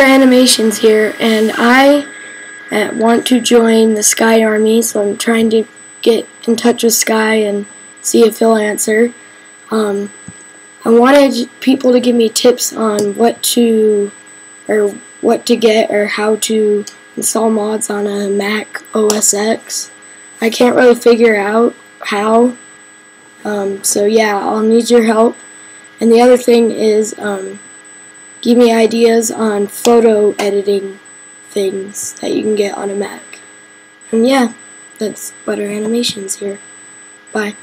Animations here, and I uh, want to join the Sky Army, so I'm trying to get in touch with Sky and see if he'll answer. Um, I wanted people to give me tips on what to, or what to get, or how to install mods on a Mac OS X. I can't really figure out how, um, so yeah, I'll need your help. And the other thing is, um, give me ideas on photo editing things that you can get on a Mac. And yeah, that's Butter Animations here. Bye.